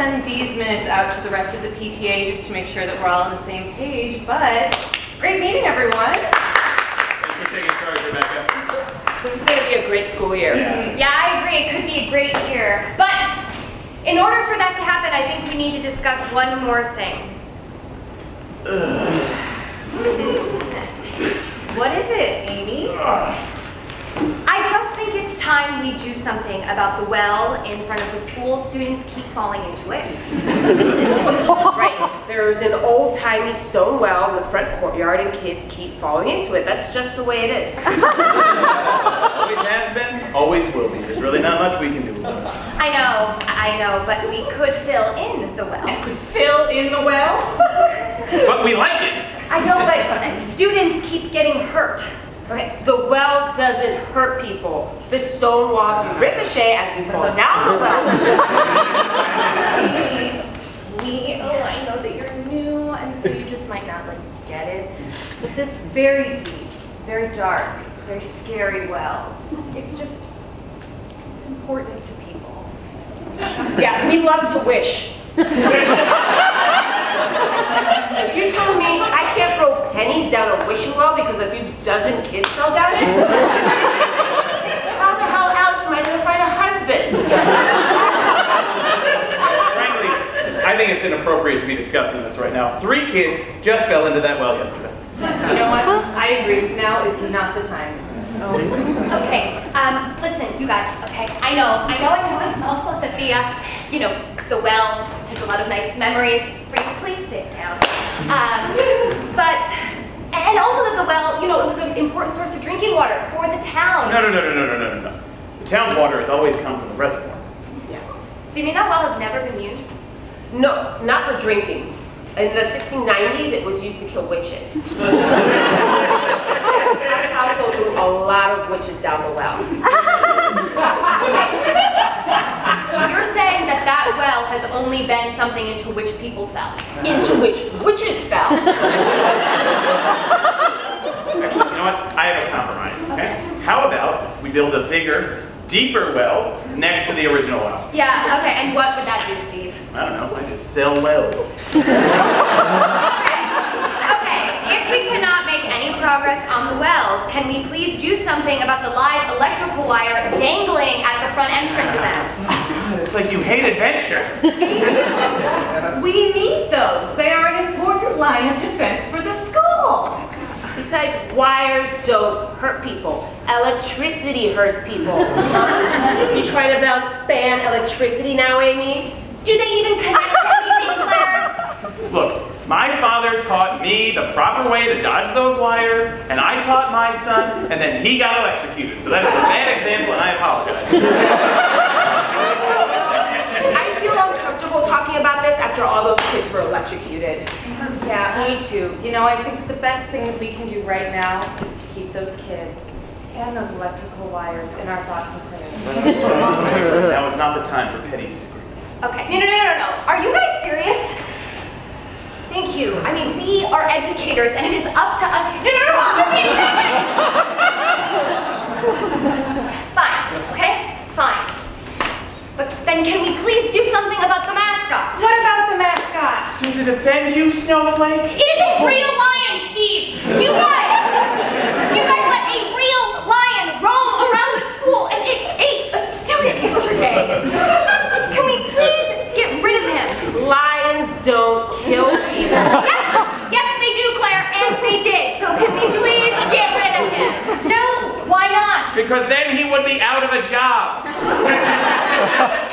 send these minutes out to the rest of the PTA just to make sure that we're all on the same page, but great meeting, everyone. Thanks for taking charge, Rebecca. This is going to be a great school year. Yeah. Yeah, I agree. It could be a great year. But in order for that to happen, I think we need to discuss one more thing. What is it, Amy? I just think it's time we do something about the well in front of the school. Students keep falling into it. Right. There's an old-timey stone well in the front courtyard and kids keep falling into it. That's just the way it is. Always has been, always will be. There's really not much we can do about it. I know, I know, but we could fill in the well. Could fill in the well? But we like it. I know, but students keep getting hurt. Right. The well doesn't hurt people. The stone walls ricochet as you fall down the well. We, oh, I know that you're new, and so you just might not like get it. But this very deep, very dark, very scary well, it's just, it's important to people. Yeah, we love to wish. You're telling me I can't pennies down a wishing well because a few dozen kids fell down it? How the hell else am I gonna find a husband? Frankly, I think it's inappropriate to be discussing this right now. Three kids just fell into that well yesterday. You know what? I agree. Now is not the time. Okay, um, listen, you guys, okay, I know, I know, I know, I know that the, uh, you know, the well has a lot of nice memories for you. Please sit down. Um, but, and also that the well, you know, it was an important source of drinking water for the town. No, no, no, no, no, no, no, no. The town's water has always come from the reservoir. Yeah. So you mean that well has never been used? No, not for drinking. In the 1690s, it was used to kill witches. the town council threw a lot of witches down the well. Okay. So you're saying that that well has only been something into which people fell? Into which witches fell. Actually, you know what? I have a compromise, okay? How about we build a bigger, deeper well next to the original well? Yeah, okay, and what would that do, Steve? I don't know, I just sell wells. Okay, if we cannot make any progress on the wells, can we please do something about the live electrical wire dangling at the front entrance then? God, it's like you hate adventure. We need those. They are an important line of defense for the school. Besides, wires don't hurt people. Electricity hurts people. you trying to ban- ban electricity now, Amy? Do they even connect to anything, Claire? Look, my father taught me the proper way to dodge those wires, and I taught my son, and then he got electrocuted. So that is a bad example, and I apologize. I feel uncomfortable talking about this after all those kids were electrocuted. Yeah, me too. You know, I think the best thing that we can do right now is to keep those kids and those electrical wires in our thoughts and prayers. now is not the time for petty disagreements. Okay, no, no, no, no, no. Are you guys serious? Thank you. I mean, we are educators, and it is up to us to. No, no, no, no. Fine, okay? Fine. But then can we please do something about the mascot? What about the mascot? Does it offend you, Snowflake? It is a real lion, Steve! You guys! You guys let a real lion roam around the school and it ate a student yesterday! Can we please get rid of him? Lions don't kill people. Yes! Yes, they do, Claire, and they did. So can we please get rid of him? No! Why not? Because then he would be out of a job.